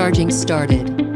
Charging started.